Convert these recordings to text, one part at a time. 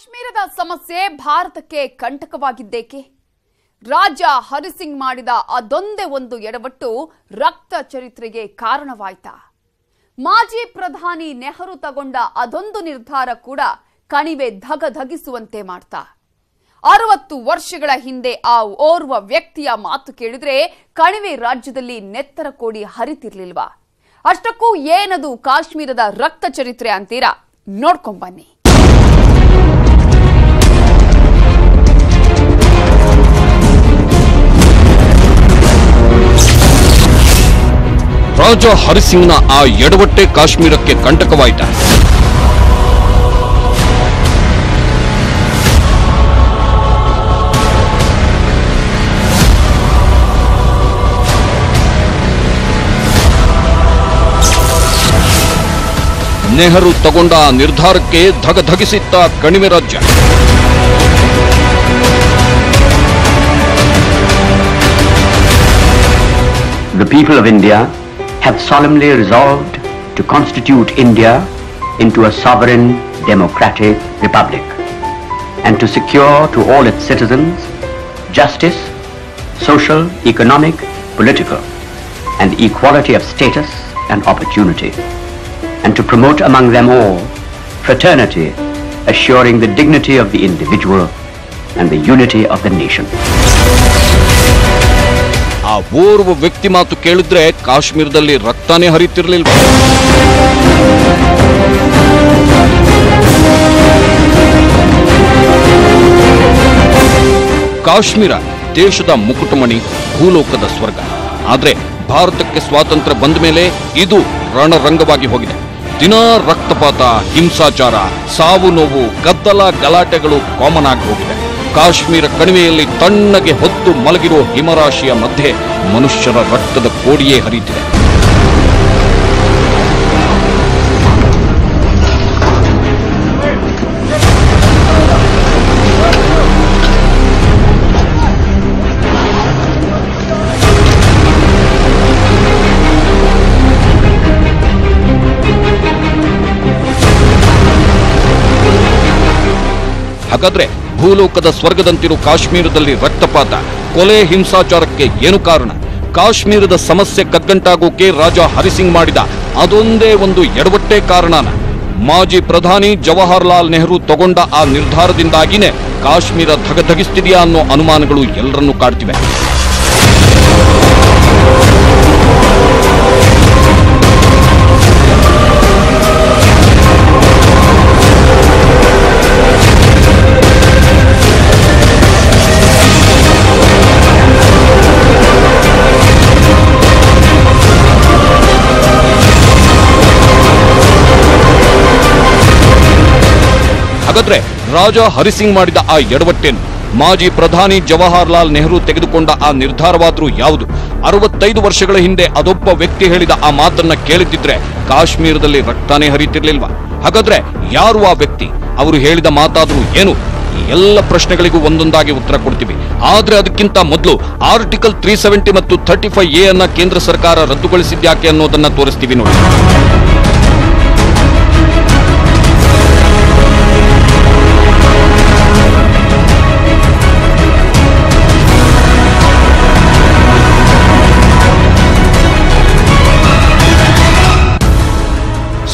ಕಾಶ್ಮೀರದ ಸಮಸ್ಯೆ ಭಾರತಕ್ಕೆ ಕಂಟಕವಾಗಿದ್ದೇಕೆ? ರಾಜ ಹರಿಸಿಂಗ್ ಮಾಡಿದ ಅದೊಂದೇ ಒಂದು ಎಡವಟ್ಟು ರಕ್ತ ಚರಿತ್ರೆಗೆ ಕಾರಣವಾಯ್ತಾ? ಮಾಜಿ ಪ್ರಧಾನಿ ನೆಹರು ತಗೊಂಡ ಅದೊಂದು ನಿರ್ಧಾರ ಕೂಡ ಕಣಿವೆ ಧಗಧಗಿಸುವಂತೆ ಮಾಡ್ತಾ? ಅರವತ್ತು ವರ್ಷಗಳ ಹಿಂದೆ ಆ ಓರ್ವ ವ್ಯಕ್ತಿಯ ಮಾತು ಕೇಳಿದ್ರೆ ಕಣಿವೆ ರಾಜ್ಯದಲ್ಲಿ ನೆತ್ತರ ಕೋಡಿ ಹರಿತಿರ್ಲಿಲ್ವಾ? ಅಷ್ಟಕ್ಕೂ ಏನದು ಕಾಶ್ಮೀರದ ರಕ್ತ ಚರಿತ್ರೆ ಅಂತೀರಾ? ನೋಡ್ಕೊಂಬನ್ನಿ ರಾಜ ಹರಿಸಿಂಗ್ನ ಆ ಎಡವಟ್ಟೆ ಕಾಶ್ಮೀರಕ್ಕೆ ಕಂಟಕವಾಯಿತ. ನೆಹರು ತಗೊಂಡ ನಿರ್ಧಾರಕ್ಕೆ ಧಗಧಗಿಸಿತ್ತ ಕಣಿವೆ ರಾಜ್ಯ. The people of India have solemnly resolved to constitute India into a sovereign democratic republic and to secure to all its citizens justice, social, economic, political and equality of status and opportunity and to promote among them all fraternity assuring the dignity of the individual and the unity of the nation. ಆ ಓರ್ವ ವ್ಯಕ್ತಿ ಮಾತು ಕೇಳಿದ್ರೆ ಕಾಶ್ಮೀರದಲ್ಲಿ ರಕ್ತನೇ ಹರಿತಿರ್ಲಿಲ್ಲ. ಕಾಶ್ಮೀರ ದೇಶದ ಮುಕುಟಮಣಿ ಭೂಲೋಕದ ಸ್ವರ್ಗ. ಆದ್ರೆ ಭಾರತಕ್ಕೆ ಸ್ವಾತಂತ್ರ್ಯ ಬಂದ ಮೇಲೆ ಇದು ರಣರಂಗವಾಗಿ ಹೋಗಿದೆ. ದಿನ ರಕ್ತಪಾತ, ಹಿಂಸಾಚಾರ, ಸಾವು ನೋವು, ಗದ್ದಲ ಗಲಾಟೆಗಳು ಕಾಮನ್ ಆಗಿ ಹೋಗಿದೆ. ಕಾಶ್ಮೀರ ಕಣಿವೆಯಲ್ಲಿ ತಣ್ಣಗೆ ಹೊತ್ತು ಮಲಗಿರುವ ಹಿಮರಾಶಿಯ ಮಧ್ಯೆ ಮನುಷ್ಯರ ರಕ್ತದ ಕೋಡಿಯೇ ಹರಿಯುತ್ತಿದೆ ಹಾಗಾದ್ರೆ ಭೂಲೋಕದ ಸ್ವರ್ಗದಂತಿರು ಕಾಶ್ಮೀರದಲ್ಲಿ ರಕ್ತಪಾತ, ಕೊಲೆ ಹಿಂಸಾಚಾರಕ್ಕೆ ಏನು ಕಾರಣ? ಕಾಶ್ಮೀರದ ಸಮಸ್ಯೆ ಕಗ್ಗಂಟಾಗೋಕೆ ರಾಜ ಹರಿಸಿಂಗ್ ಮಾಡಿದ ಅದೊಂದೇ ಒಂದು ಎಡವಟ್ಟೆ ಕಾರಣನ. ಮಾಜಿ ಪ್ರಧಾನಿ ಜವಾಹರ್ಲಾಲ್ ನೆಹರು ತಗೊಂಡ ಆ ನಿರ್ಧಾರದಿಂದಾಗಿನೇ ಕಾಶ್ಮೀರ ಧಗಧಗಿಸ್ತಿದೆಯಾ ಅನ್ನೋ ಅನುಮಾನಗಳು ಎಲ್ಲರನ್ನೂ ಕಾಡ್ತಿವೆ. ಹಾಗಾದ್ರೆ ರಾಜ ಹರಿಸಿಂಗ್ ಮಾಡಿದ ಆ ಎಡವಟ್ಟೇನು ಮಾಜಿ ಪ್ರಧಾನಿ ಜವಾಹರ್ಲಾಲ್ ನೆಹರು ತೆಗೆದುಕೊಂಡ ಆ ನಿರ್ಧಾರವಾದರೂ ಯಾವುದು? ಅರವತ್ತೈದು ವರ್ಷಗಳ ಹಿಂದೆ ಅದೊಬ್ಬ ವ್ಯಕ್ತಿ ಹೇಳಿದ ಆ ಮಾತನ್ನ ಕೇಳಿದ್ದಿದ್ರೆ ಕಾಶ್ಮೀರದಲ್ಲಿ ರಕ್ತಾನೇ ಹರಿತಿರ್ಲಿಲ್ವಾ? ಹಾಗಾದ್ರೆ ಯಾರು ಆ ವ್ಯಕ್ತಿ? ಅವರು ಹೇಳಿದ ಮಾತಾದರೂ ಏನು? ಎಲ್ಲ ಪ್ರಶ್ನೆಗಳಿಗೂ ಒಂದೊಂದಾಗಿ ಉತ್ತರ ಕೊಡ್ತೀವಿ. ಆದ್ರೆ ಅದಕ್ಕಿಂತ ಮೊದಲು ಆರ್ಟಿಕಲ್ ತ್ರೀ ಸೆವೆಂಟಿ ಮತ್ತು ಥರ್ಟಿ ಫೈವ್ ಎ ಅನ್ನ ಕೇಂದ್ರ ಸರ್ಕಾರ ರದ್ದುಗೊಳಿಸಿದ್ಯಾಕೆ ಅನ್ನೋದನ್ನ ತೋರಿಸ್ತೀವಿ ನೋಡಿ.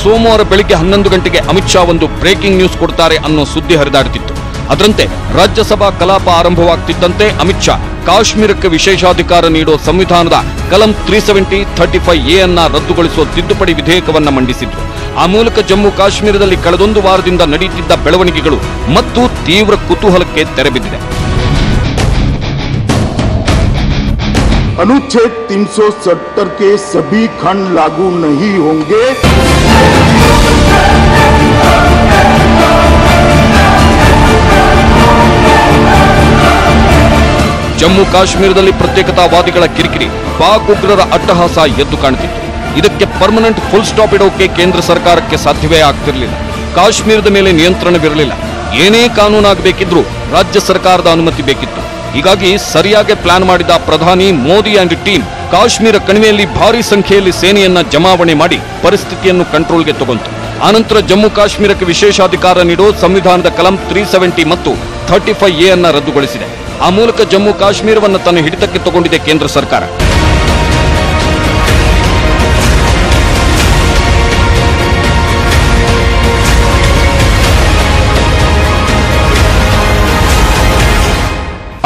ಸೋಮವಾರ ಬೆಳಿಗ್ಗೆ ಹನ್ನೊಂದು ಗಂಟೆಗೆ ಅಮಿತ್ ಶಾ ಒಂದು ಬ್ರೇಕಿಂಗ್ ನ್ಯೂಸ್ ಕೊಡ್ತಾರೆ ಅನ್ನೋ ಸುದ್ದಿ ಹರಿದಾಡುತ್ತಿತ್ತು ಅದರಂತೆ ರಾಜ್ಯಸಭಾ ಕಲಾಪ ಆರಂಭವಾಗ್ತಿದ್ದಂತೆ ಅಮಿತ್ ಶಾ ಕಾಶ್ಮೀರಕ್ಕೆ ವಿಶೇಷಾಧಿಕಾರ ನೀಡೋ ಸಂವಿಧಾನದ ಕಲಂ three seventy thirty five A ಅನ್ನ ರದ್ದುಗೊಳಿಸುವ ತಿದ್ದುಪಡಿ ವಿಧೇಯಕವನ್ನು ಮಂಡಿಸಿದ್ರು. ಆ ಮೂಲಕ ಜಮ್ಮು ಕಾಶ್ಮೀರದಲ್ಲಿ ಕಳೆದೊಂದು ವಾರದಿಂದ ನಡೆಯುತ್ತಿದ್ದ ಬೆಳವಣಿಗೆಗಳು ಮತ್ತು ತೀವ್ರ ಕುತೂಹಲಕ್ಕೆ ತೆರೆಬಿದ್ದಿದೆ अनुच्छेद 370 के सभी खंड लागू नहीं होंगे ಜಮ್ಮು ಕಾಶ್ಮೀರದಲ್ಲಿ ಪ್ರತ್ಯೇಕತಾವಾದಿಗಳ ಕಿರಿಕಿರಿ ಪಾಕ್ ಉಗ್ರರ ಅಟ್ಟಹಾಸ ಎದ್ದು ಕಾಣ್ತಿತ್ತು ಇದಕ್ಕೆ ಪರ್ಮನೆಂಟ್ ಫುಲ್ ಸ್ಟಾಪ್ ಇಡೋಕೆ ಕೇಂದ್ರ ಸರ್ಕಾರಕ್ಕೆ ಸಾಧ್ಯವೇ ಆಗ್ತಿರಲಿಲ್ಲ ಕಾಶ್ಮೀರದ ಮೇಲೆ ನಿಯಂತ್ರಣವಿರಲಿಲ್ಲ ಏನೇ ಕಾನೂನಾಗಬೇಕಿದ್ರೂ ರಾಜ್ಯ ಸರ್ಕಾರದ ಅನುಮತಿ ಬೇಕಿತ್ತು ಹೀಗಾಗಿ ಸರಿಯಾಗಿ ಪ್ಲಾನ್ ಮಾಡಿದ ಪ್ರಧಾನಿ ಮೋದಿ ಅಂಡ್ ಟೀಮ್ ಕಾಶ್ಮೀರ ಕಣಿವೆಯಲ್ಲಿ ಭಾರಿ ಸಂಖ್ಯೆಯಲ್ಲಿ ಸೇನೆಯನ್ನ ಜಮಾವಣೆ ಮಾಡಿ ಪರಿಸ್ಥಿತಿಯನ್ನು ಕಂಟ್ರೋಲ್ಗೆ ತಗೊಂತು. ಆನಂತರ ಜಮ್ಮು ಕಾಶ್ಮೀರಕ್ಕೆ ವಿಶೇಷಾಧಿಕಾರ ನೀಡೋ ಸಂವಿಧಾನದ ಕಲಂ ತ್ರೀ ಸೆವೆಂಟಿ ಮತ್ತು ಥರ್ಟಿ ಫೈವ್ ಎ ಅನ್ನ ರದ್ದುಗೊಳಿಸಿದೆ. ಆ ಮೂಲಕ ಜಮ್ಮು ಕಾಶ್ಮೀರವನ್ನು ತನ್ನ ಹಿಡಿತಕ್ಕೆ ತಗೊಂಡಿದೆ ಕೇಂದ್ರ ಸರ್ಕಾರ.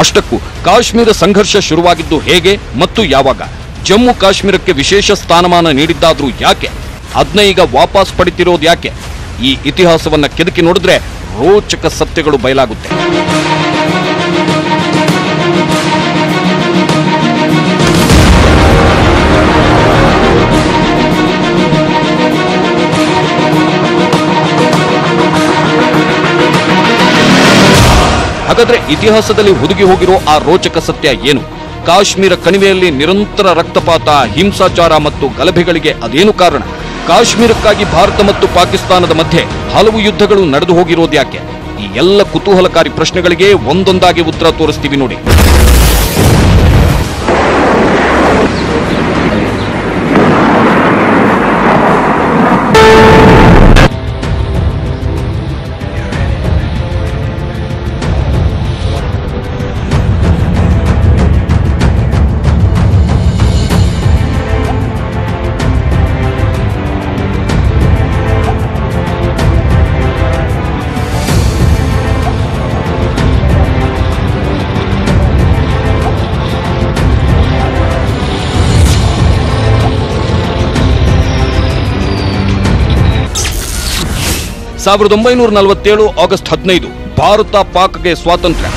ಅಷ್ಟಕ್ಕೂ ಕಾಶ್ಮೀರ ಸಂಘರ್ಷ ಶುರುವಾಗಿದ್ದು ಹೇಗೆ ಮತ್ತು ಯಾವಾಗ? ಜಮ್ಮು ಕಾಶ್ಮೀರಕ್ಕೆ ವಿಶೇಷ ಸ್ಥಾನಮಾನ ನೀಡಿದ್ದಾದ್ರೂ ಯಾಕೆ? ಅದನ್ನ ಈಗ ವಾಪಸ್ ಪಡಿತಿರೋದು ಯಾಕೆ ಈ ಇತಿಹಾಸವನ್ನ ಕೆದಕಿ ನೋಡಿದ್ರೆ ರೋಚಕ ಸತ್ಯಗಳು ಬಯಲಾಗುತ್ತೆ. ಹಾಗಾದ್ರೆ ಇತಿಹಾಸದಲ್ಲಿ ಹುದುಗಿ ಹೋಗಿರೋ ಆ ರೋಚಕ ಸತ್ಯ ಏನು? ಕಾಶ್ಮೀರ ಕಣಿವೆಯಲ್ಲಿ ನಿರಂತರ ರಕ್ತಪಾತ, ಹಿಂಸಾಚಾರ ಮತ್ತು ಗಲಭೆಗಳಿಗೆ ಅದೇನು ಕಾರಣ? ಕಾಶ್ಮೀರಕ್ಕಾಗಿ ಭಾರತ ಮತ್ತು ಪಾಕಿಸ್ತಾನದ ಮಧ್ಯೆ ಹಲವು ಯುದ್ಧಗಳು ನಡೆದು ಹೋಗಿರೋದು ಯಾಕೆ ಈ ಎಲ್ಲ ಕುತೂಹಲಕಾರಿ ಪ್ರಶ್ನೆಗಳಿಗೆ ಒಂದೊಂದಾಗಿ ಉತ್ತರ ತೋರಿಸ್ತೀವಿ ನೋಡಿ. ಸಾವಿರದ ಒಂಬೈನೂರ ನಲವತ್ತೇಳು ಆಗಸ್ಟ್ ಹದಿನೈದು, ಭಾರತ ಪಾಕ್ಗೆ ಸ್ವಾತಂತ್ರ್ಯ.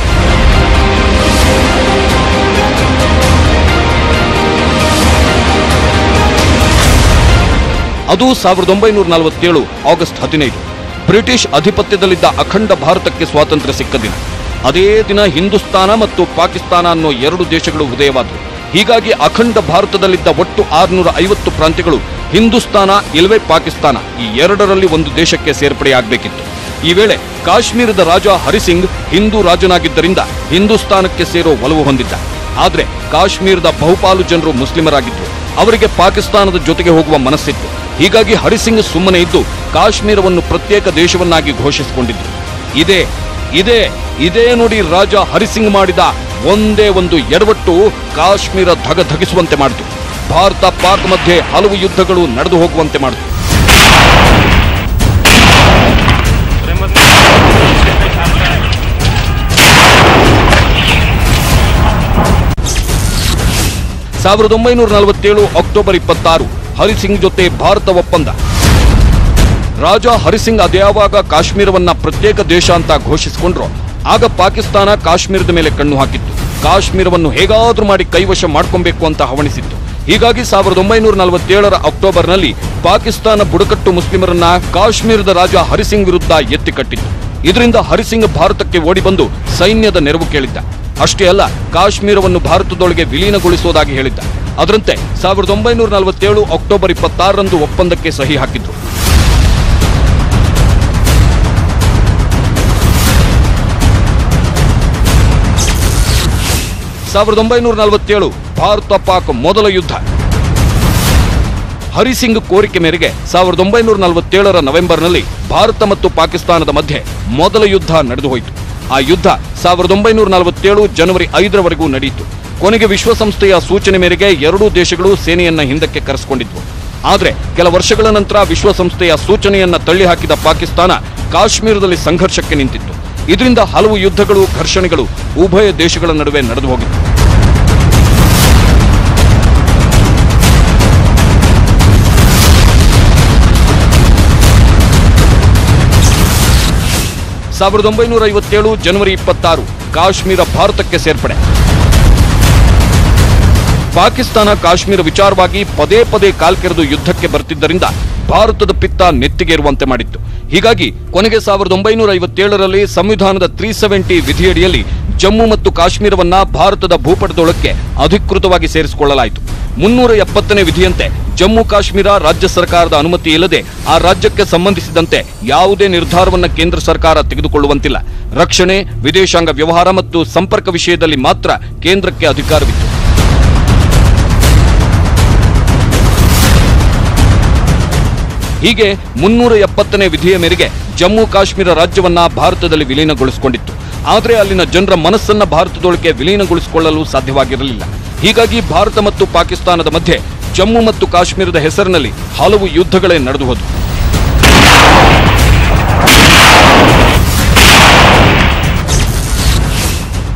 ಅದು ಸಾವಿರದ ಒಂಬೈನೂರ ನಲವತ್ತೇಳು ಆಗಸ್ಟ್ ಹದಿನೈದು. ಬ್ರಿಟಿಷ್ ಅಧಿಪತ್ಯದಲ್ಲಿದ್ದ ಅಖಂಡ ಭಾರತಕ್ಕೆ ಸ್ವಾತಂತ್ರ್ಯ ಸಿಕ್ಕ ದಿನ. ಅದೇ ದಿನ ಹಿಂದೂಸ್ತಾನ ಮತ್ತು ಪಾಕಿಸ್ತಾನ ಅನ್ನೋ ಎರಡು ದೇಶಗಳು ಉದಯವಾದವು. ಹೀಗಾಗಿ ಅಖಂಡ ಭಾರತದಲ್ಲಿದ್ದ ಒಟ್ಟು ಆರುನೂರ ಐವತ್ತು ಪ್ರಾಂತ್ಯಗಳು ಹಿಂದೂಸ್ತಾನ ಇಲ್ಲವೇ ಪಾಕಿಸ್ತಾನ ಈ ಎರಡರಲ್ಲಿ ಒಂದು ದೇಶಕ್ಕೆ ಸೇರ್ಪಡೆಯಾಗಬೇಕಿತ್ತು ಈ ವೇಳೆ ಕಾಶ್ಮೀರದ ರಾಜ ಹರಿಸಿಂಗ್ ಹಿಂದೂ ರಾಜನಾಗಿದ್ದರಿಂದ ಹಿಂದೂಸ್ತಾನಕ್ಕೆ ಸೇರೋ ಒಲವು ಹೊಂದಿದ್ದ. ಆದರೆ ಕಾಶ್ಮೀರದ ಬಹುಪಾಲು ಜನರು ಮುಸ್ಲಿಮರಾಗಿದ್ದರು ಅವರಿಗೆ ಪಾಕಿಸ್ತಾನದ ಜೊತೆಗೆ ಹೋಗುವ ಮನಸ್ಸಿತ್ತು. ಹೀಗಾಗಿ ಹರಿಸಿಂಗ್ ಸುಮ್ಮನೆ ಇದ್ದು ಕಾಶ್ಮೀರವನ್ನು ಪ್ರತ್ಯೇಕ ದೇಶವನ್ನಾಗಿ ಘೋಷಿಸಿಕೊಂಡಿದ್ರು. ಇದೇ ಇದೇ ಇದೇ ನೋಡಿ ರಾಜ ಹರಿಸಿಂಗ್ ಮಾಡಿದ ಒಂದೇ ಒಂದು ಎಡವಟ್ಟು ಕಾಶ್ಮೀರ ಧಗಧಗಿಸುವಂತೆ ಮಾಡಿತು. ಭಾರತ ಪಾಕ್ ಮಧ್ಯೆ ಹಲವು ಯುದ್ಧಗಳು ನಡೆದು ಹೋಗುವಂತೆ ಮಾಡಿತು. ಸಾವಿರದ ಒಂಬೈನೂರ ನಲವತ್ತೇಳು ಅಕ್ಟೋಬರ್ ಇಪ್ಪತ್ತಾರು, ಹರಿಸಿಂಗ್ ಜೊತೆ ಭಾರತ ಒಪ್ಪಂದ. ರಾಜ ಹರಿಸಿಂಗ್ ಅದ್ಯಾವಾಗ ಕಾಶ್ಮೀರವನ್ನ ಪ್ರತ್ಯೇಕ ದೇಶ ಅಂತ ಘೋಷಿಸಿಕೊಂಡ್ರು. ಆಗ ಪಾಕಿಸ್ತಾನ ಕಾಶ್ಮೀರದ ಮೇಲೆ ಕಣ್ಣು ಹಾಕಿತ್ತು. ಕಾಶ್ಮೀರವನ್ನು ಹೇಗಾದರೂ ಮಾಡಿ ಕೈವಶ ಮಾಡ್ಕೊಬೇಕು ಅಂತ ಹವಣಿಸಿತ್ತು. ಹೀಗಾಗಿ ಸಾವಿರದ ಒಂಬೈನೂರ ನಲವತ್ತೇಳರ ಅಕ್ಟೋಬರ್ನಲ್ಲಿ ಪಾಕಿಸ್ತಾನ ಬುಡಕಟ್ಟು ಮುಸ್ಲಿಮರನ್ನ ಕಾಶ್ಮೀರದ ರಾಜ ಹರಿಸಿಂಗ್ ವಿರುದ್ಧ ಎತ್ತಿಕಟ್ಟಿತ್ತು ಇದರಿಂದ ಹರಿಸಿಂಗ್ ಭಾರತಕ್ಕೆ ಓಡಿಬಂದು ಸೈನ್ಯದ ನೆರವು ಕೇಳಿದ್ದ. ಅಷ್ಟೇ ಅಲ್ಲ, ಕಾಶ್ಮೀರವನ್ನು ಭಾರತದೊಳಗೆ ವಿಲೀನಗೊಳಿಸುವುದಾಗಿ ಹೇಳಿದ್ದ. ಅದರಂತೆ ಸಾವಿರದ ಒಂಬೈನೂರ ನಲವತ್ತೇಳು ಅಕ್ಟೋಬರ್ ಇಪ್ಪತ್ತಾರರಂದು ಒಪ್ಪಂದಕ್ಕೆ ಸಹಿ ಹಾಕಿದ್ರು. ಸಾವಿರದ ಒಂಬೈನೂರ ನಲವತ್ತೇಳು ಭಾರತ ಪಾಕ್ ಮೊದಲ ಯುದ್ಧ. ಹರಿಸಿಂಗ್ ಕೋರಿಕೆ ಮೇರೆಗೆ ಸಾವಿರದ ಒಂಬೈನೂರ ನಲವತ್ತೇಳರ ನವೆಂಬರ್ನಲ್ಲಿ ಭಾರತ ಮತ್ತು ಪಾಕಿಸ್ತಾನದ ಮಧ್ಯೆ ಮೊದಲ ಯುದ್ಧ ನಡೆದು ಹೋಯಿತು. ಆ ಯುದ್ಧ ಸಾವಿರದ ಒಂಬೈನೂರ ನಲವತ್ತೇಳು ಜನವರಿ ಐದರವರೆಗೂ ನಡೆಯಿತು ಕೊನೆಗೆ ವಿಶ್ವಸಂಸ್ಥೆಯ ಸೂಚನೆ ಮೇರೆಗೆ ಎರಡೂ ದೇಶಗಳು ಸೇನೆಯನ್ನ ಹಿಂದಕ್ಕೆ ಕರೆಸಿಕೊಂಡಿದ್ವು. ಆದರೆ ಕೆಲ ವರ್ಷಗಳ ನಂತರ ವಿಶ್ವಸಂಸ್ಥೆಯ ಸೂಚನೆಯನ್ನ ತಳ್ಳಿಹಾಕಿದ ಪಾಕಿಸ್ತಾನ ಕಾಶ್ಮೀರದಲ್ಲಿ ಸಂಘರ್ಷಕ್ಕೆ ನಿಂತಿತ್ತು. ಇದರಿಂದ ಹಲವು ಯುದ್ಧಗಳು, ಘರ್ಷಣೆಗಳು ಉಭಯ ದೇಶಗಳ ನಡುವೆ ನಡೆದು ಹೋಗಿತ್ತು. ಸಾವಿರದ ಒಂಬೈನೂರ ಐವತ್ತೇಳು, ಜನವರಿ ಇಪ್ಪತ್ತಾರು, ಕಾಶ್ಮೀರ ಭಾರತಕ್ಕೆ ಸೇರ್ಪಡೆ. ಪಾಕಿಸ್ತಾನ ಕಾಶ್ಮೀರ ವಿಚಾರವಾಗಿ ಪದೇ ಪದೇ ಕಾಲ್ಕೆರೆದು ಯುದ್ಧಕ್ಕೆ ಬರ್ತಿದ್ದರಿಂದ ಭಾರತದ ಪಿತ್ತ ನೆತ್ತಿಗೆ ಇರುವಂತೆ ಮಾಡಿತ್ತು. ಹೀಗಾಗಿ ಕೊನೆಗೆ ಸಾವಿರದ ಒಂಬೈನೂರ ಐವತ್ತೇಳರಲ್ಲಿ ಸಂವಿಧಾನದ ತ್ರೀ ಸೆವೆಂಟಿ ವಿಧಿಯಡಿಯಲ್ಲಿ ಜಮ್ಮು ಮತ್ತು ಕಾಶ್ಮೀರವನ್ನ ಭಾರತದ ಭೂಪಟದೊಳಕ್ಕೆ ಅಧಿಕೃತವಾಗಿ ಸೇರಿಸಿಕೊಳ್ಳಲಾಯಿತು. ಮುನ್ನೂರ ಎಪ್ಪತ್ತನೇ ವಿಧಿಯಂತೆ ಜಮ್ಮು ಕಾಶ್ಮೀರ ರಾಜ್ಯ ಸರ್ಕಾರದ ಅನುಮತಿ ಇಲ್ಲದೆ ಆ ರಾಜ್ಯಕ್ಕೆ ಸಂಬಂಧಿಸಿದಂತೆ ಯಾವುದೇ ನಿರ್ಧಾರವನ್ನು ಕೇಂದ್ರ ಸರ್ಕಾರ ತೆಗೆದುಕೊಳ್ಳುವಂತಿಲ್ಲ. ರಕ್ಷಣೆ, ವಿದೇಶಾಂಗ ವ್ಯವಹಾರ ಮತ್ತು ಸಂಪರ್ಕ ವಿಷಯದಲ್ಲಿ ಮಾತ್ರ ಕೇಂದ್ರಕ್ಕೆ ಅಧಿಕಾರವಿತ್ತು. ಹೀಗೆ ಮುನ್ನೂರ ಎಪ್ಪತ್ತನೇ ವಿಧಿಯ ಮೇರೆಗೆ ಜಮ್ಮು ಕಾಶ್ಮೀರ ರಾಜ್ಯವನ್ನ ಭಾರತದಲ್ಲಿ ವಿಲೀನಗೊಳಿಸಿಕೊಂಡಿತ್ತು. ಆದರೆ ಅಲ್ಲಿನ ಜನರ ಮನಸ್ಸನ್ನ ಭಾರತದೊಳಗೆ ವಿಲೀನಗೊಳಿಸಿಕೊಳ್ಳಲು ಸಾಧ್ಯವಾಗಿರಲಿಲ್ಲ. ಹೀಗಾಗಿ ಭಾರತ ಮತ್ತು ಪಾಕಿಸ್ತಾನದ ಮಧ್ಯೆ ಜಮ್ಮು ಮತ್ತು ಕಾಶ್ಮೀರದ ಹೆಸರಿನಲ್ಲಿ ಹಲವು ಯುದ್ಧಗಳೇ ನಡೆದು ಹೋದವು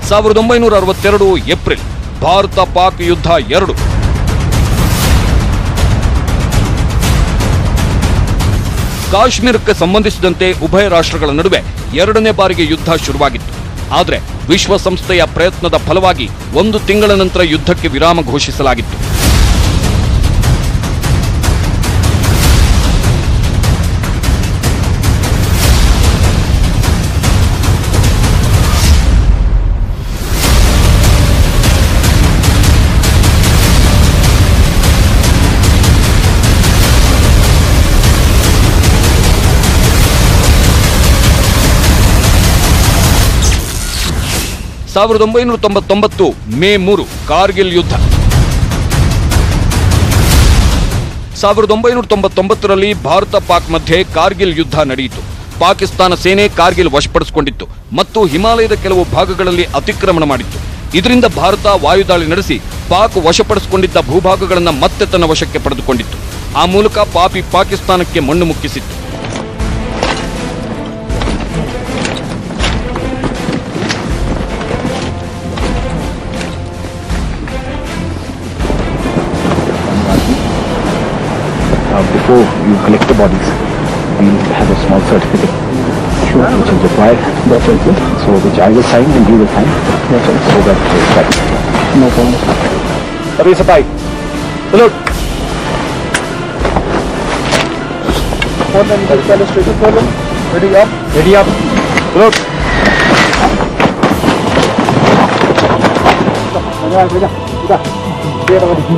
ಸಾವಿರದ ಒಂಬೈನೂರ ಅರವತ್ತೆರಡು ಏಪ್ರಿಲ್, ಭಾರತ ಪಾಕ್ ಯುದ್ಧ ಎರಡು. ಕಾಶ್ಮೀರಕ್ಕೆ ಸಂಬಂಧಿಸಿದಂತೆ ಉಭಯ ರಾಷ್ಟ್ರಗಳ ನಡುವೆ ಎರಡನೇ ಬಾರಿಗೆ ಯುದ್ಧ ಶುರುವಾಗಿತ್ತು. ಆದರೆ ವಿಶ್ವಸಂಸ್ಥೆಯ ಪ್ರಯತ್ನದ ಫಲವಾಗಿ ಒಂದು ತಿಂಗಳ ನಂತರ ಯುದ್ಧಕ್ಕೆ ವಿರಾಮ ಘೋಷಿಸಲಾಗಿತ್ತು. ಸಾವಿರದ ಒಂಬೈನೂರ ತೊಂಬತ್ತೊಂಬತ್ತು ಮೇ ಮೂರು ಕಾರ್ಗಿಲ್ ಯುದ್ಧ. ಸಾವಿರದ ಒಂಬೈನೂರ ತೊಂಬತ್ತೊಂಬತ್ತರಲ್ಲಿ ಭಾರತ ಪಾಕ್ ಮಧ್ಯೆ ಕಾರ್ಗಿಲ್ ಯುದ್ಧ ನಡೆಯಿತು. ಪಾಕಿಸ್ತಾನ ಸೇನೆ ಕಾರ್ಗಿಲ್ ವಶಪಡಿಸಿಕೊಂಡಿತ್ತು ಮತ್ತು ಹಿಮಾಲಯದ ಕೆಲವು ಭಾಗಗಳಲ್ಲಿ ಅತಿಕ್ರಮಣ ಮಾಡಿತ್ತು. ಇದರಿಂದ ಭಾರತ ವಾಯುದಾಳಿ ನಡೆಸಿ ಪಾಕ್ ವಶಪಡಿಸಿಕೊಂಡಿದ್ದ ಭೂಭಾಗಗಳನ್ನು ಮತ್ತೆ ತನ್ನ ವಶಕ್ಕೆ ಪಡೆದುಕೊಂಡಿತ್ತು. ಆ ಮೂಲಕ ಪಾಪಿ ಪಾಕಿಸ್ತಾನಕ್ಕೆ ಮಣ್ಣು ಮುಕ್ಕಿಸಿತ್ತು. Before you collect the bodies, we'll have a small certificate sure, which is required. That's okay. So which I will sign and you will sign. That's all. So that is that. No problem. Ravi Sapai. Salute. Four men will tell us straight problem. Ready up. Ready up. Salute. Raja, Raja, Raja. Clear already.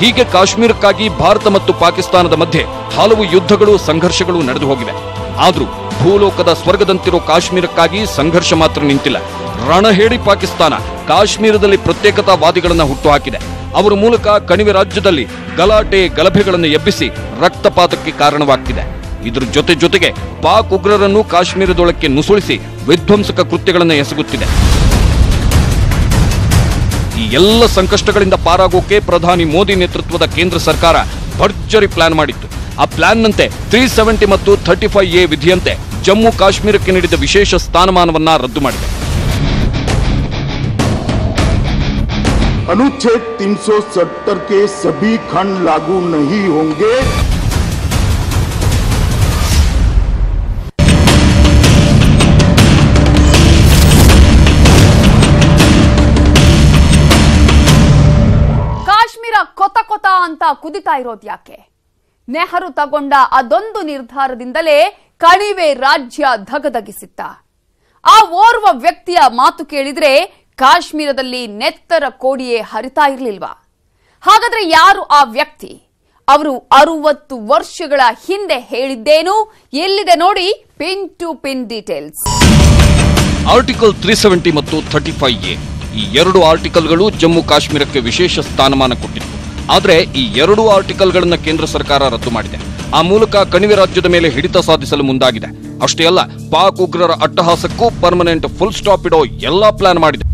ಹೀಗೆ ಕಾಶ್ಮೀರಕ್ಕಾಗಿ ಭಾರತ ಮತ್ತು ಪಾಕಿಸ್ತಾನದ ಮಧ್ಯೆ ಹಲವು ಯುದ್ಧಗಳು, ಸಂಘರ್ಷಗಳು ನಡೆದು ಹೋಗಿವೆ. ಆದರೂ ಭೂಲೋಕದ ಸ್ವರ್ಗದಂತಿರೋ ಕಾಶ್ಮೀರಕ್ಕಾಗಿ ಸಂಘರ್ಷ ಮಾತ್ರ ನಿಂತಿಲ್ಲ. ರಣಹೇಡಿ ಪಾಕಿಸ್ತಾನ ಕಾಶ್ಮೀರದಲ್ಲಿ ಪ್ರತ್ಯೇಕತಾವಾದಿಗಳನ್ನು ಹುಟ್ಟುಹಾಕಿದೆ. ಅವರ ಮೂಲಕ ಕಣಿವೆ ರಾಜ್ಯದಲ್ಲಿ ಗಲಾಟೆ, ಗಲಭೆಗಳನ್ನು ಎಬ್ಬಿಸಿ ರಕ್ತಪಾತಕ್ಕೆ ಕಾರಣವಾಗ್ತಿದೆ. ಇದರ ಜೊತೆ ಜೊತೆಗೆ ಪಾಕ್ ಉಗ್ರರನ್ನು ಕಾಶ್ಮೀರದೊಳಕ್ಕೆ ನುಸುಳಿಸಿ ವಿಧ್ವಂಸಕ ಕೃತ್ಯಗಳನ್ನು ಎಸಗುತ್ತಿದೆ. ಈ ಎಲ್ಲ ಸಂಕಷ್ಟಗಳಿಂದ ಪಾರಾಗೋಕೆ ಪ್ರಧಾನಿ ಮೋದಿ ನೇತೃತ್ವದ ಕೇಂದ್ರ ಸರ್ಕಾರ ಭರ್ಜರಿ ಪ್ಲಾನ್ ಮಾಡಿತ್ತು ಆ ಪ್ಲಾನ್ನಂತೆ ತ್ರೀ ಸೆವೆಂಟಿ ಮತ್ತು ಥರ್ಟಿ ಫೈವ್ ಎ ವಿಧಿಯಂತೆ ಜಮ್ಮು ಕಾಶ್ಮೀರಕ್ಕೆ ನೀಡಿದ ವಿಶೇಷ ಸ್ಥಾನಮಾನವನ್ನ ರದ್ದು ಮಾಡಿದೆ अनुच्छेद 370 के सभी खंड लागू नहीं होंगे ಅಂತ ಕುದಿತಾ ಇರೋದು ಯಾಕೆ? ನೆಹರು ತಗೊಂಡ ಅದೊಂದು ನಿರ್ಧಾರದಿಂದಲೇ ಕಣಿವೆ ರಾಜ್ಯ ಧಗಧಗಿಸಿತ್ತ. ಆ ಓರ್ವ ವ್ಯಕ್ತಿಯ ಮಾತು ಕೇಳಿದ್ರೆ ಕಾಶ್ಮೀರದಲ್ಲಿ ನೆತ್ತರ ಕೋಡಿಯೇ ಹರಿತಾ ಇರ್ಲಿಲ್ವಾ? ಹಾಗಾದ್ರೆ ಯಾರು ಆ ವ್ಯಕ್ತಿ? ಅವರು ಅರುವತ್ತು ವರ್ಷಗಳ ಹಿಂದೆ ಹೇಳಿದ್ದೇನು? ಎಲ್ಲಿದೆ ನೋಡಿ pin to pin details. Article three seventy ಮತ್ತು ಥರ್ಟಿ ಫೈವ್ ಎ ಈ ಎರಡು ಆರ್ಟಿಕಲ್ಗಳು ಜಮ್ಮು ಕಾಶ್ಮೀರಕ್ಕೆ ವಿಶೇಷ ಸ್ಥಾನಮಾನ ಕೊಟ್ಟಿತ್ತು. ಆದರೆ ಈ ಎರಡು ಆರ್ಟಿಕಲ್ಗಳನ್ನು ಕೇಂದ್ರ ಸರ್ಕಾರ ರದ್ದು ಮಾಡಿದೆ. ಆ ಮೂಲಕ ಕಣಿವೆ ರಾಜ್ಯದ ಮೇಲೆ ಹಿಡಿತ ಸಾಧಿಸಲು ಮುಂದಾಗಿದೆ. ಅಷ್ಟೇ ಅಲ್ಲ, ಪಾಕ್ ಉಗ್ರರ ಅಟ್ಟಹಾಸಕ್ಕೂ ಪರ್ಮನೆಂಟ್ ಫುಲ್ ಸ್ಟಾಪ್ ಇಡೋ ಎಲ್ಲಾ ಪ್ಲಾನ್ ಮಾಡಿದೆ.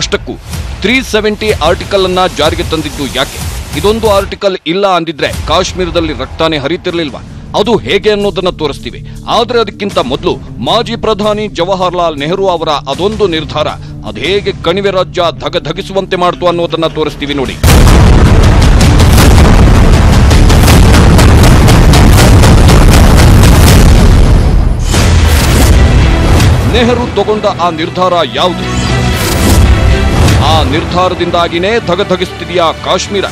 ಅಷ್ಟಕ್ಕೂ ತ್ರೀ ಸೆವೆಂಟಿ ಆರ್ಟಿಕಲ್ ಅನ್ನ ಜಾರಿಗೆ ತಂದಿದ್ದು ಯಾಕೆ? ಇದೊಂದು ಆರ್ಟಿಕಲ್ ಇಲ್ಲ ಅಂದಿದ್ರೆ ಕಾಶ್ಮೀರದಲ್ಲಿ ರಕ್ತಾನೆ ಹರಿತಿರ್ಲಿಲ್ವಾ? ಅದು ಹೇಗೆ ಅನ್ನೋದನ್ನ ತೋರಿಸ್ತೀವಿ. ಆದ್ರೆ ಅದಕ್ಕಿಂತ ಮೊದಲು ಮಾಜಿ ಪ್ರಧಾನಿ ಜವಾಹರ್ಲಾಲ್ ನೆಹರು ಅವರ ಅದೊಂದು ನಿರ್ಧಾರ ಅದೇಗೆ ಕಣಿವೆ ರಾಜ್ಯ ಧಗಧಗಿಸುವಂತೆ ಮಾಡ್ತು ಅನ್ನೋದನ್ನ ತೋರಿಸ್ತೀವಿ ನೋಡಿ. ನೆಹರು ತಗೊಂಡ ಆ ನಿರ್ಧಾರ ಯಾವುದು? ಆ ನಿರ್ಧಾರದಿಂದಾಗಿನೇ ಧಗಧಗಿಸ್ತಿದೆಯಾ ಕಾಶ್ಮೀರ.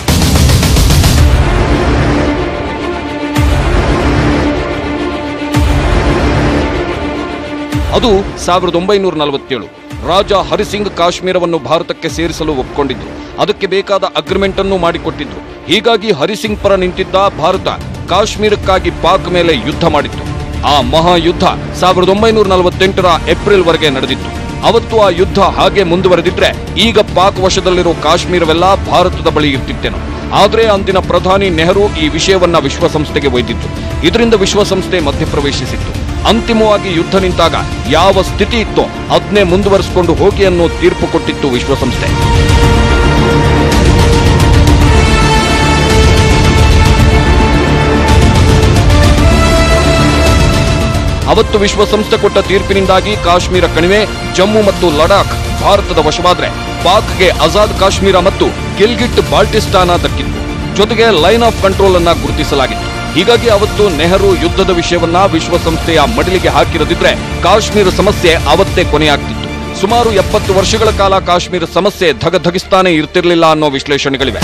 ಅದು ಸಾವಿರದ ಒಂಬೈನೂರ ನಲವತ್ತೇಳು. ರಾಜ ಹರಿಸಿಂಗ್ ಕಾಶ್ಮೀರವನ್ನು ಭಾರತಕ್ಕೆ ಸೇರಿಸಲು ಒಪ್ಪಿಕೊಂಡಿದ್ರು ಅದಕ್ಕೆ ಬೇಕಾದ ಅಗ್ರಿಮೆಂಟ್ ಅನ್ನು ಮಾಡಿಕೊಟ್ಟಿದ್ರು. ಹೀಗಾಗಿ ಹರಿಸಿಂಗ್ ಪರ ನಿಂತಿದ್ದ ಭಾರತ ಕಾಶ್ಮೀರಕ್ಕಾಗಿ ಪಾಕ್ ಮೇಲೆ ಯುದ್ಧ ಮಾಡಿತ್ತು. ಆ ಮಹಾಯುದ್ಧ ಸಾವಿರದ ಒಂಬೈನೂರ ನಲವತ್ತೆಂಟರ ಏಪ್ರಿಲ್ ವರೆಗೆ ನಡೆದಿತ್ತು. ಅವತ್ತು ಆ ಯುದ್ಧ ಹಾಗೆ ಮುಂದುವರೆದಿದ್ರೆ ಈಗ ಪಾಕ್ ವಶದಲ್ಲಿರೋ ಕಾಶ್ಮೀರವೆಲ್ಲ ಭಾರತದ ಬಳಿ ಇರ್ತಿತ್ತೇನೋ. ಆದರೆ ಅಂದಿನ ಪ್ರಧಾನಿ ನೆಹರು ಈ ವಿಷಯವನ್ನ ವಿಶ್ವಸಂಸ್ಥೆಗೆ ಒಯ್ದಿತ್ತು ಇದರಿಂದ ವಿಶ್ವಸಂಸ್ಥೆ ಮಧ್ಯಪ್ರವೇಶಿಸಿತ್ತು. ಅಂತಿಮವಾಗಿ ಯುದ್ಧ ನಿಂತಾಗ ಯಾವ ಸ್ಥಿತಿ ಇತ್ತೋ ಅದನ್ನೇ ಮುಂದುವರಿಸಿಕೊಂಡು ಹೋಗಿ ಅನ್ನೋ ತೀರ್ಪು ಕೊಟ್ಟಿತ್ತು ವಿಶ್ವಸಂಸ್ಥೆ. ಅವತ್ತು ವಿಶ್ವಸಂಸ್ಥೆ ಕೊಟ್ಟ ತೀರ್ಪಿನಿಂದಾಗಿ ಕಾಶ್ಮೀರ ಕಣಿವೆ, ಜಮ್ಮು ಮತ್ತು ಲಡಾಖ್ ಭಾರತದ ವಶವಾದ್ರೆ ಪಾಕ್ಗೆ ಆಜಾದ್ ಕಾಶ್ಮೀರ ಮತ್ತು ಗಿಲ್ಗಿಟ್ ಬಾಲ್ಟಿಸ್ತಾನ ದಕ್ಕಿತ್ತು. ಜೊತೆಗೆ ಲೈನ್ ಆಫ್ ಕಂಟ್ರೋಲ್ ಅನ್ನ ಗುರುತಿಸಲಾಗಿತ್ತು. ಹೀಗಾಗಿ ಅವತ್ತು ನೆಹರು ಯುದ್ಧದ ವಿಷಯವನ್ನ ವಿಶ್ವಸಂಸ್ಥೆಯ ಮಡಿಲಿಗೆ ಹಾಕಿರದಿದ್ರೆ ಕಾಶ್ಮೀರ ಸಮಸ್ಯೆ ಅವತ್ತೇ ಕೊನೆಯಾಗ್ತಿತ್ತು. ಸುಮಾರು ಎಪ್ಪತ್ತು ವರ್ಷಗಳ ಕಾಲ ಕಾಶ್ಮೀರ ಸಮಸ್ಯೆ ಧಗಧಗಿಸ್ತಾನೆ ಇರ್ತಿರಲಿಲ್ಲ ಅನ್ನೋ ವಿಶ್ಲೇಷಣೆಗಳಿವೆ.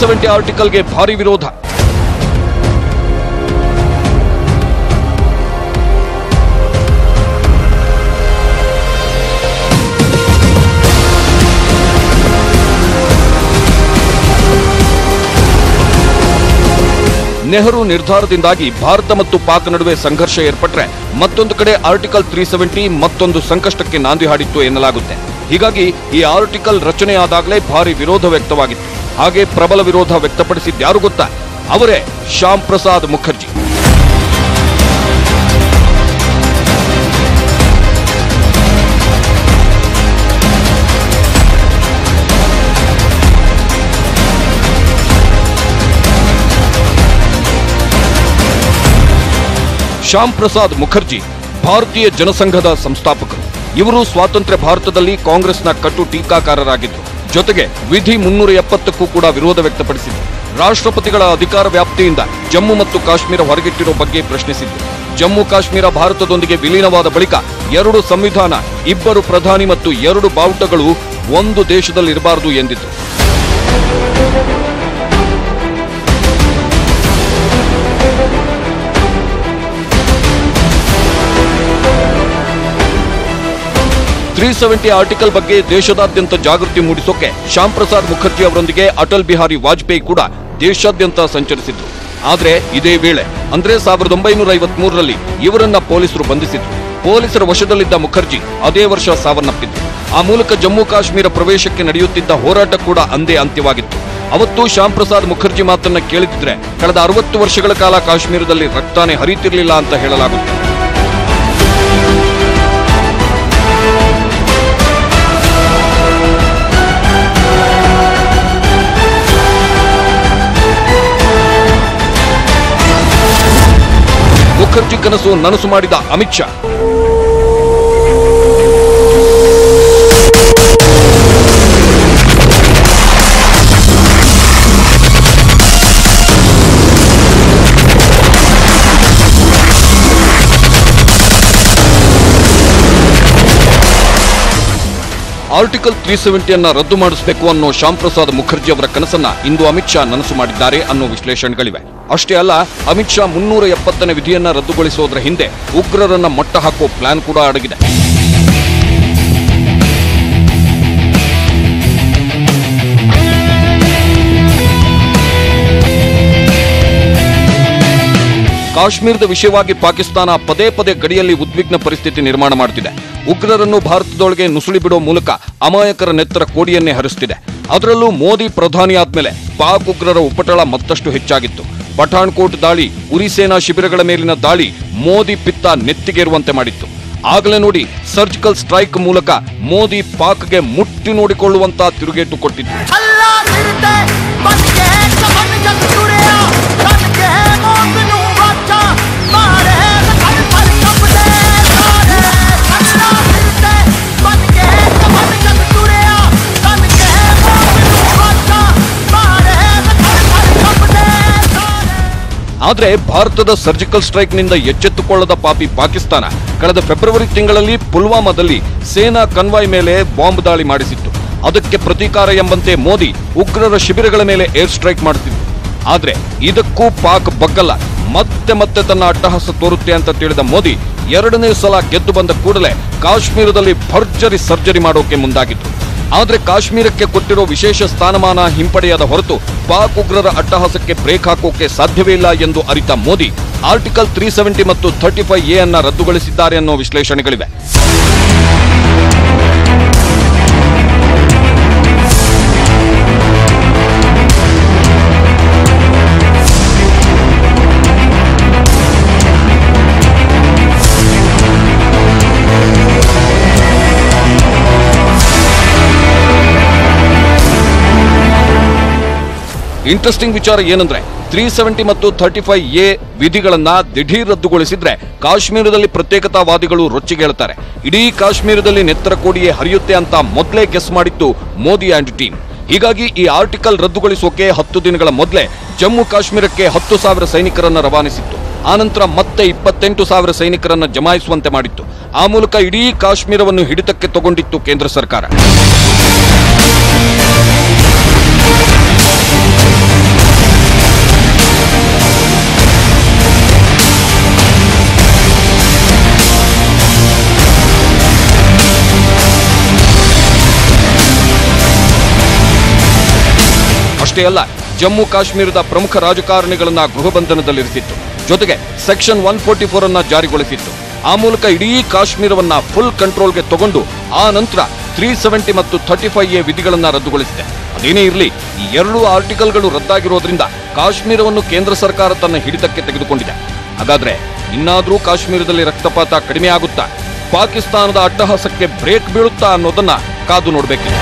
ಸೆವೆಂಟಿ ಆರ್ಟಿಕಲ್ಗೆ ಭಾರಿ ವಿರೋಧ. ನೆಹರು ನಿರ್ಧಾರದಿಂದಾಗಿ ಭಾರತ ಮತ್ತು ಪಾಕ್ ನಡುವೆ ಸಂಘರ್ಷ ಏರ್ಪಟ್ರೆ ಮತ್ತೊಂದು ಕಡೆ ಆರ್ಟಿಕಲ್ ತ್ರೀ ಸೆವೆಂಟಿ ಮತ್ತೊಂದು ಸಂಕಷ್ಟಕ್ಕೆ ನಾಂದಿ ಹಾಡಿತ್ತು ಎನ್ನಲಾಗುತ್ತೆ. ಹೀಗಾಗಿ ಈ ಆರ್ಟಿಕಲ್ ರಚನೆಯಾದಾಗಲೇ ಭಾರಿ ವಿರೋಧ ವ್ಯಕ್ತವಾಗಿತ್ತು. ಹಾಗೆ ಪ್ರಬಲ ವಿರೋಧ ವ್ಯಕ್ತಪಡಿಸಿದ್ಯಾರು ಗೊತ್ತಾ? ಅವರೇ ಶ್ಯಾಮ್ ಪ್ರಸಾದ್ ಮುಖರ್ಜಿ. ಶ್ಯಾಮ್ ಪ್ರಸಾದ್ ಮುಖರ್ಜಿ, ಭಾರತೀಯ ಜನಸಂಘದ ಸಂಸ್ಥಾಪಕರು. ಇವರು ಸ್ವಾತಂತ್ರ್ಯ ಭಾರತದಲ್ಲಿ ಕಾಂಗ್ರೆಸ್ನ ಕಟ್ಟು ಟೀಕಾಕಾರರಾಗಿದ್ದರು. ಜೊತೆಗೆ ವಿಧಿ ಮುನ್ನೂರ ಎಪ್ಪತ್ತಕ್ಕೂ ಕೂಡ ವಿರೋಧ ವ್ಯಕ್ತಪಡಿಸಿದ್ರು. ರಾಷ್ಟ್ರಪತಿಗಳ ಅಧಿಕಾರ ವ್ಯಾಪ್ತಿಯಿಂದ ಜಮ್ಮು ಮತ್ತು ಕಾಶ್ಮೀರ ಹೊರಗಿಟ್ಟಿರೋ ಬಗ್ಗೆ ಪ್ರಶ್ನಿಸಿದ್ರು. ಜಮ್ಮು ಕಾಶ್ಮೀರ ಭಾರತದೊಂದಿಗೆ ವಿಲೀನವಾದ ಬಳಿಕ ಎರಡು ಸಂವಿಧಾನ, ಇಬ್ಬರು ಪ್ರಧಾನಿ ಮತ್ತು ಎರಡು ಬಾವುಟಗಳು ಒಂದು ದೇಶದಲ್ಲಿರಬಾರದು ಎಂದಿದ್ರು. ತ್ರೀ ಸೆವೆಂಟಿ ಆರ್ಟಿಕಲ್ ಬಗ್ಗೆ ದೇಶದಾದ್ಯಂತ ಜಾಗೃತಿ ಮೂಡಿಸೋಕೆ ಶ್ಯಾಮ್ ಪ್ರಸಾದ್ ಮುಖರ್ಜಿ ಅವರೊಂದಿಗೆ ಅಟಲ್ ಬಿಹಾರಿ ವಾಜಪೇಯಿ ಕೂಡ ದೇಶಾದ್ಯಂತ ಸಂಚರಿಸಿದ್ರು. ಆದ್ರೆ ಇದೇ ವೇಳೆ ಅಂದ್ರೆ ಸಾವಿರದ ಒಂಬೈನೂರ ಐವತ್ಮೂರರಲ್ಲಿ ಇವರನ್ನ ಪೊಲೀಸರು ಬಂಧಿಸಿದ್ರು. ಪೊಲೀಸರ ವಶದಲ್ಲಿದ್ದ ಮುಖರ್ಜಿ ಅದೇ ವರ್ಷ ಸಾವನ್ನಪ್ಪಿದ್ರು. ಆ ಮೂಲಕ ಜಮ್ಮು ಕಾಶ್ಮೀರ ಪ್ರವೇಶಕ್ಕೆ ನಡೆಯುತ್ತಿದ್ದ ಹೋರಾಟ ಕೂಡ ಅಂದೇ ಅಂತ್ಯವಾಗಿತ್ತು. ಅವತ್ತು ಶ್ಯಾಮ್ ಪ್ರಸಾದ್ ಮುಖರ್ಜಿ ಮಾತನ್ನ ಕೇಳಿದ್ರೆ ಕಳೆದ ಅರವತ್ತು ವರ್ಷಗಳ ಕಾಲ ಕಾಶ್ಮೀರದಲ್ಲಿ ರಕ್ತಾನೆ ಹರಿತಿರ್ಲಿಲ್ಲ ಅಂತ ಹೇಳಲಾಗುತ್ತೆ ಕನಸು ನನಸು ಮಾಡಿದ ಅಮಿತ್ ಶಾ. ಆರ್ಟಿಕಲ್ ತ್ರೀ ಸೆವೆಂಟಿಯನ್ನ ರದ್ದು ಮಾಡಿಸಬೇಕು ಅನ್ನೋ ಶ್ಯಾಮ್ ಪ್ರಸಾದ್ ಮುಖರ್ಜಿ ಅವರ ಕನಸನ್ನ ಇಂದು ಅಮಿತ್ ಶಾ ನನಸು ಮಾಡಿದ್ದಾರೆ ಅನ್ನೋ ವಿಶ್ಲೇಷಣೆಗಳಿವೆ. ಅಷ್ಟೇ ಅಲ್ಲ, ಅಮಿತ್ ಶಾ ಮುನ್ನೂರ ಎಪ್ಪತ್ತನೇ ವಿಧಿಯನ್ನ ರದ್ದುಗೊಳಿಸೋದ್ರ ಹಿಂದೆ ಉಗ್ರರನ್ನ ಮಟ್ಟ ಹಾಕೋ ಪ್ಲಾನ್ ಕೂಡ ಅಡಗಿದೆ. ಕಾಶ್ಮೀರದ ವಿಷಯವಾಗಿ ಪಾಕಿಸ್ತಾನ ಪದೇ ಪದೇ ಗಡಿಯಲ್ಲಿ ಉದ್ವಿಗ್ನ ಪರಿಸ್ಥಿತಿ ನಿರ್ಮಾಣ ಮಾಡುತ್ತಿದೆ ಉಗ್ರರನ್ನು ಭಾರತದೊಳಗೆ ನುಸುಳಿ ಬಿಡುವ ಮೂಲಕ ಅಮಾಯಕರ ನೆತ್ತರ ಕೋಡಿಯನ್ನೇ ಹರಿಸುತ್ತಿದೆ ಅದರಲ್ಲೂ ಮೋದಿ ಪ್ರಧಾನಿ ಆದ್ಮೇಲೆ ಪಾಕ್ ಉಗ್ರರ ಉಪಟಳ ಮತ್ತಷ್ಟು ಹೆಚ್ಚಾಗಿತ್ತು. ಪಠಾಣ್ಕೋಟ್ ದಾಳಿ, ಉರಿ ಸೇನಾ ಶಿಬಿರಗಳ ಮೇಲಿನ ದಾಳಿ ಮೋದಿ ಪಿತ್ತ ನೆತ್ತಿಗೇರುವಂತೆ ಮಾಡಿತ್ತು. ಆಗಲೇ ನೋಡಿ ಸರ್ಜಿಕಲ್ ಸ್ಟ್ರೈಕ್ ಮೂಲಕ ಮೋದಿ ಪಾಕ್ಗೆ ಮುಟ್ಟಿ ನೋಡಿಕೊಳ್ಳುವಂತಹ ತಿರುಗೇಟು ಕೊಟ್ಟಿತ್ತು. ಆದ್ರೆ ಭಾರತದ ಸರ್ಜಿಕಲ್ ಸ್ಟ್ರೈಕ್ನಿಂದ ಎಚ್ಚೆತ್ತುಕೊಳ್ಳದ ಪಾಪಿ ಪಾಕಿಸ್ತಾನ. ಕಳೆದ ಫೆಬ್ರವರಿ ತಿಂಗಳಲ್ಲಿ ಪುಲ್ವಾಮಾದಲ್ಲಿ ಸೇನಾ ಕನ್ವಾಯ್ ಮೇಲೆ ಬಾಂಬ್ ದಾಳಿ ಮಾಡಿಸಿತ್ತು. ಅದಕ್ಕೆ ಪ್ರತೀಕಾರ ಎಂಬಂತೆ ಮೋದಿ ಉಗ್ರರ ಶಿಬಿರಗಳ ಮೇಲೆ ಏರ್ ಸ್ಟ್ರೈಕ್ ಮಾಡುತ್ತಿತ್ತು ಆದರೆ ಇದಕ್ಕೂ ಪಾಕ್ ಬಗ್ಗಲ್ಲ. ಮತ್ತೆ ಮತ್ತೆ ತನ್ನ ಅಟ್ಟಹಾಸ ತೋರುತ್ತೆ ಅಂತ ತಿಳಿದ ಮೋದಿ ಎರಡನೇ ಸಲ ಗೆದ್ದು ಬಂದ ಕೂಡಲೇ ಕಾಶ್ಮೀರದಲ್ಲಿ ಭರ್ಜರಿ ಸರ್ಜರಿ ಮಾಡೋಕೆ ಮುಂದಾಗಿದ್ರು. ಆದ್ರೆ ಕಾಶ್ಮೀರಕ್ಕೆ ಕೊಟ್ಟಿರೋ ವಿಶೇಷ ಸ್ಥಾನಮಾನ ಹಿಂಪಡೆಯದ ಹೊರತು ಪಾಕ್ ಉಗ್ರರ ಅಟ್ಟಹಾಸಕ್ಕೆ ಬ್ರೇಕ್ ಹಾಕೋಕೆ ಸಾಧ್ಯವೇ ಇಲ್ಲ ಎಂದು ಅರಿತ ಮೋದಿ. ಆರ್ಟಿಕಲ್ ತ್ರೀ ಸೆವೆಂಟಿ ಮತ್ತು ಥರ್ಟಿ ಫೈವ್ ಎ ಅನ್ನ ರದ್ದುಗೊಳಿಸಿದ್ದಾರೆ ಅನ್ನೋ ವಿಶ್ಲೇಷಣೆಗಳಿವೆ. ಇಂಟ್ರೆಸ್ಟಿಂಗ್ ವಿಚಾರ ಏನಂದ್ರೆ ತ್ರೀ ಸೆವೆಂಟಿ ಮತ್ತು ಥರ್ಟಿ ಫೈವ್ ಎ ವಿಧಿಗಳನ್ನ ದಿಢೀರ್ ರದ್ದುಗೊಳಿಸಿದ್ರೆ ಕಾಶ್ಮೀರದಲ್ಲಿ ಪ್ರತ್ಯೇಕತಾವಾದಿಗಳು ರೊಚ್ಚಿಗೇಳ್ತಾರೆ ಇಡೀ ಕಾಶ್ಮೀರದಲ್ಲಿ ನೆತ್ತರ ಕೋಡಿಯೇ ಹರಿಯುತ್ತೆ ಅಂತ ಮೊದಲೇ ಗೆಸ್ ಮಾಡಿತ್ತು ಮೋದಿ ಆ್ಯಂಡ್ ಟೀಮ್ ಹೀಗಾಗಿ ಈ ಆರ್ಟಿಕಲ್ ರದ್ದುಗೊಳಿಸೋಕೆ ಹತ್ತು ದಿನಗಳ ಮೊದಲೇ ಜಮ್ಮು ಕಾಶ್ಮೀರಕ್ಕೆ ಹತ್ತು ಸಾವಿರ ಸೈನಿಕರನ್ನ ರವಾನಿಸಿತ್ತು. ಆನಂತರ ಮತ್ತೆ ಇಪ್ಪತ್ತೆಂಟು ಸಾವಿರ ಸೈನಿಕರನ್ನ ಜಮಾಯಿಸುವಂತೆ ಮಾಡಿತ್ತು. ಆ ಮೂಲಕ ಇಡೀ ಕಾಶ್ಮೀರವನ್ನು ಹಿಡಿತಕ್ಕೆ ತಗೊಂಡಿತ್ತು ಕೇಂದ್ರ ಸರ್ಕಾರ. ಅಷ್ಟೇ ಅಲ್ಲ, ಜಮ್ಮು ಕಾಶ್ಮೀರದ ಪ್ರಮುಖ ರಾಜಕಾರಣಿಗಳನ್ನ ಗೃಹಬಂಧನದಲ್ಲಿರಿಸಿತ್ತು. ಜೊತೆಗೆ ಸೆಕ್ಷನ್ ಒನ್ ಫೋರ್ಟಿ ಫೋರ್ ಅನ್ನ ಜಾರಿಗೊಳಿಸಿತ್ತು. ಆ ಮೂಲಕ ಇಡೀ ಕಾಶ್ಮೀರವನ್ನ ಫುಲ್ ಕಂಟ್ರೋಲ್ಗೆ ತಗೊಂಡು ಆ ನಂತರ ತ್ರೀ ಸೆವೆಂಟಿ ಮತ್ತು ಥರ್ಟಿ ಫೈವ್ ಎ ವಿಧಿಗಳನ್ನ ರದ್ದುಗೊಳಿಸಿದೆ. ಅದೇನೇ ಇರಲಿ, ಈ ಎರಡೂ ಆರ್ಟಿಕಲ್ಗಳು ರದ್ದಾಗಿರೋದ್ರಿಂದ ಕಾಶ್ಮೀರವನ್ನು ಕೇಂದ್ರ ಸರ್ಕಾರ ತನ್ನ ಹಿಡಿತಕ್ಕೆ ತೆಗೆದುಕೊಂಡಿದೆ. ಹಾಗಾದ್ರೆ ಇನ್ನಾದರೂ ಕಾಶ್ಮೀರದಲ್ಲಿ ರಕ್ತಪಾತ ಕಡಿಮೆ ಆಗುತ್ತಾ, ಪಾಕಿಸ್ತಾನದ ಅಟ್ಟಹಾಸಕ್ಕೆ ಬ್ರೇಕ್ ಬೀಳುತ್ತಾ ಅನ್ನೋದನ್ನ ಕಾದು ನೋಡಬೇಕಿದೆ.